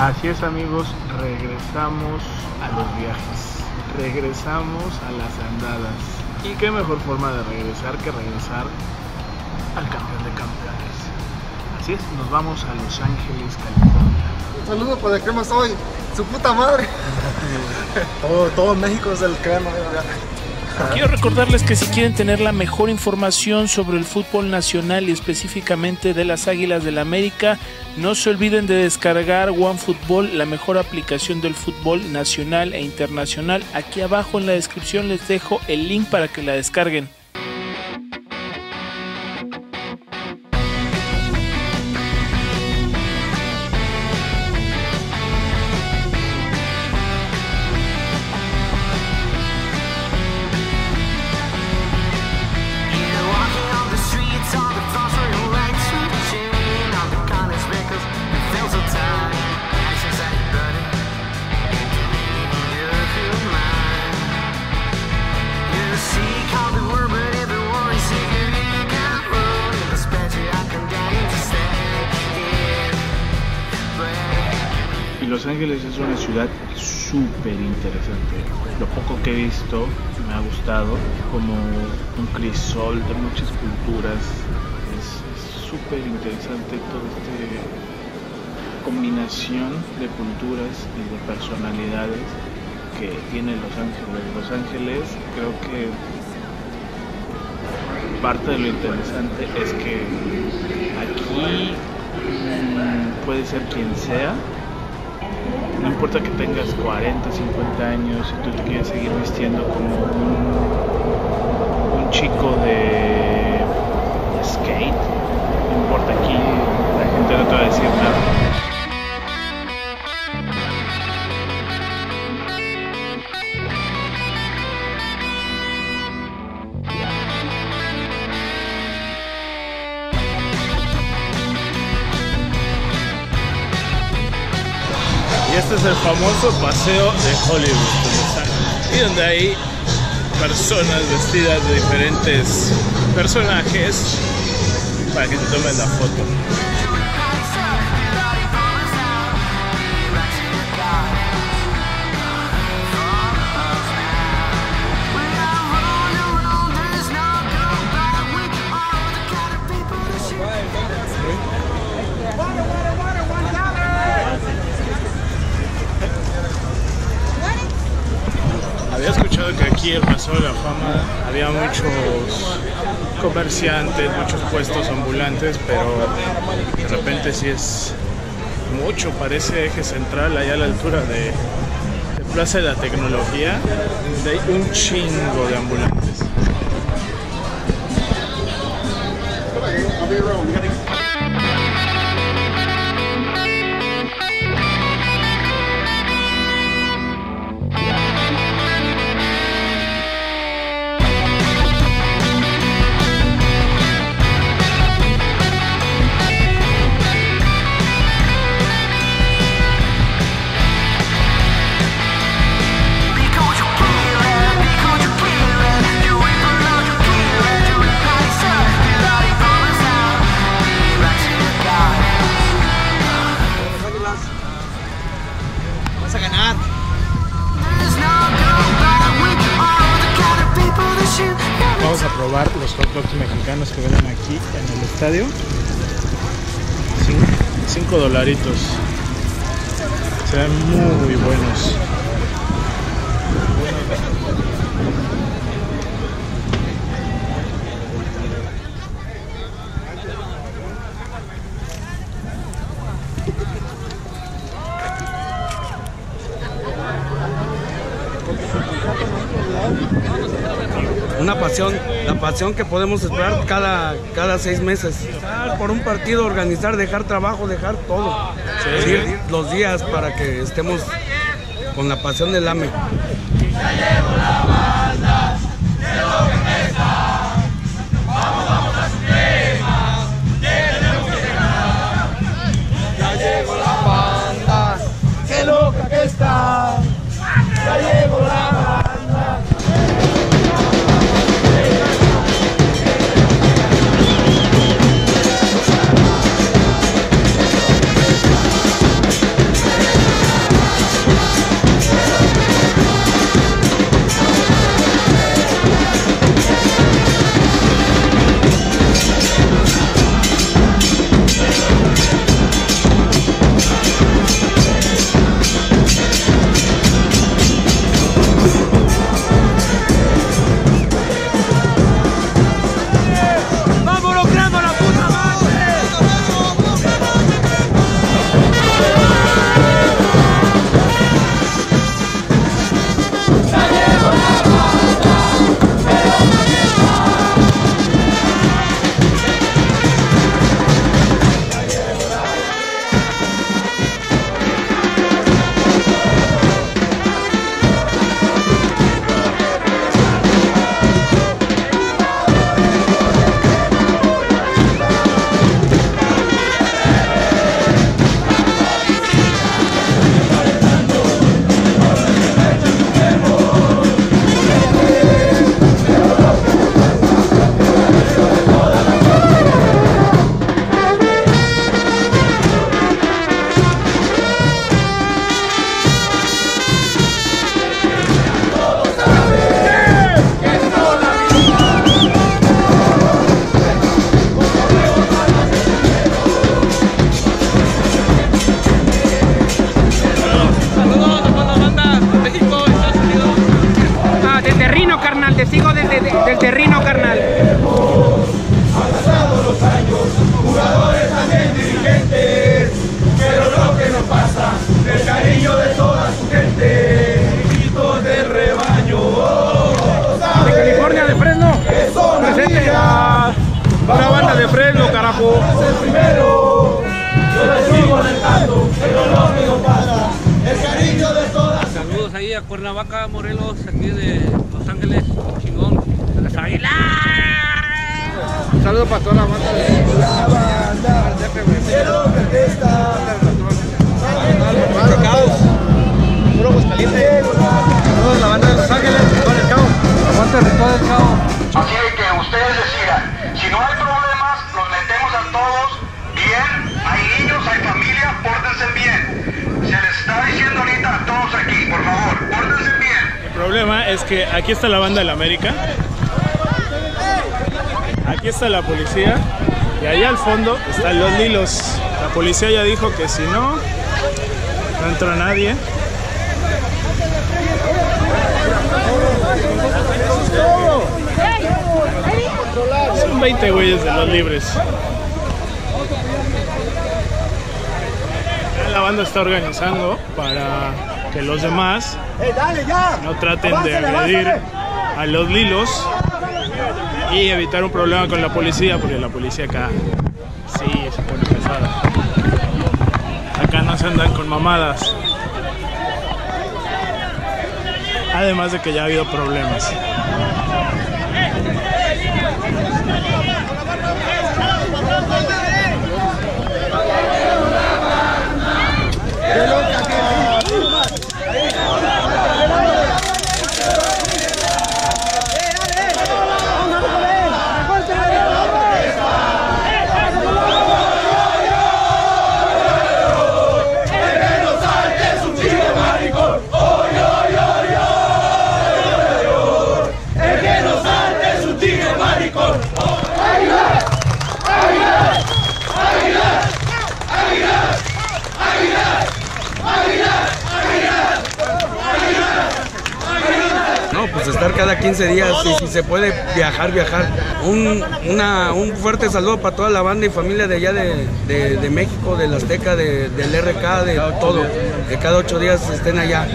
Así es amigos, regresamos a los viajes, regresamos a las andadas. Y qué mejor forma de regresar que regresar al campeón de campeones. Así es, nos vamos a Los Ángeles, California. Un saludo para el crema soy, su puta madre. todo, todo México es el crema. Quiero recordarles que si quieren tener la mejor información sobre el fútbol nacional y específicamente de las Águilas del la América, no se olviden de descargar OneFootball, la mejor aplicación del fútbol nacional e internacional. Aquí abajo en la descripción les dejo el link para que la descarguen. Los Ángeles es una ciudad súper interesante. Lo poco que he visto me ha gustado, como un crisol de muchas culturas. Es súper interesante toda esta combinación de culturas y de personalidades que tiene Los Ángeles. Los Ángeles creo que parte de lo interesante es que aquí mm, puede ser quien sea, no importa que tengas 40, 50 años y tú te quieres seguir vistiendo como un, un chico Y este es el famoso paseo de Hollywood, y donde hay personas vestidas de diferentes personajes para que te tomen la foto. Que aquí Paseo de la Fama había muchos comerciantes, muchos puestos ambulantes, pero de repente sí es mucho, parece eje central allá a la altura de, de Plaza de la Tecnología, hay un chingo de ambulantes. Vamos a probar los hot dogs mexicanos que venden aquí en el estadio. 5 dolaritos. Se ven muy buenos. una pasión, la pasión que podemos esperar cada, cada seis meses. Por un partido, organizar, dejar trabajo, dejar todo. Ir los días para que estemos con la pasión del AME. A Cuernavaca, Morelos, aquí de Los Ángeles, chingón, de las águilas. Un saludo para toda la banda de la banda. Quiero que está. Puro Aguascalientes. Saludos la banda de Los Ángeles, del. Así que ustedes decidan. Si no hay problemas, los metemos a todos bien. Hay niños, hay familia, pórtense bien. El problema es que aquí está la banda de la América. Aquí está la policía. Y allá al fondo están los lilos. La policía ya dijo que si no, no entra nadie. Son 20 güeyes de los libres. Ya La banda está organizando para que los demás no traten de agredir a los lilos y evitar un problema con la policía, porque la policía acá sí se pone pesada. Acá no se andan con mamadas. Además de que ya ha habido problemas. No, 15 días y si se puede viajar, viajar. Un, una, un fuerte saludo para toda la banda y familia de allá de, de, de México, del Azteca, de, del RK, de todo. Que cada ocho días estén allá.